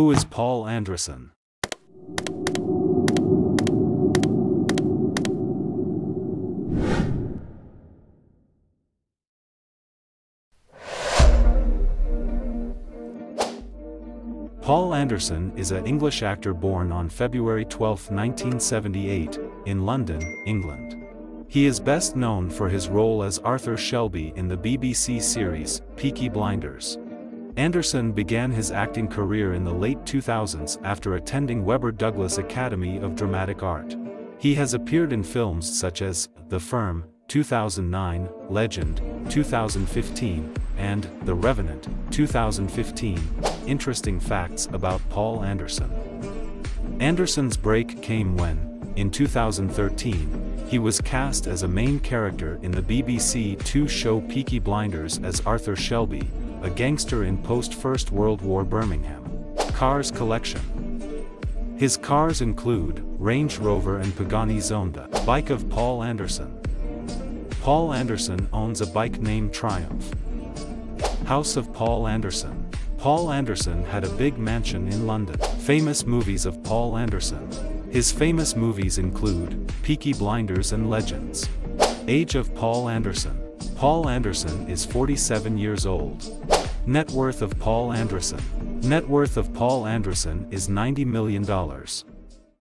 Who is Paul Anderson? Paul Anderson is an English actor born on February 12, 1978, in London, England. He is best known for his role as Arthur Shelby in the BBC series, Peaky Blinders. Anderson began his acting career in the late 2000s after attending Webber Douglas Academy of Dramatic Art. He has appeared in films such as The Firm, 2009, Legend, 2015, and The Revenant, 2015. Interesting facts about Paul Anderson. Anderson's break came when, in 2013, he was cast as a main character in the BBC Two show Peaky Blinders as Arthur Shelby, a gangster in post-First World War Birmingham. Cars collection. His cars include, Range Rover and Pagani Zonda. Bike of Paul Anderson. Paul Anderson owns a bike named Triumph. House of Paul Anderson. Paul Anderson had a big mansion in London. Famous movies of Paul Anderson. His famous movies include, Peaky Blinders and Legends. Age of Paul Anderson. Paul Anderson is 47 years old. Net worth of Paul Anderson. Net worth of Paul Anderson is $90 million.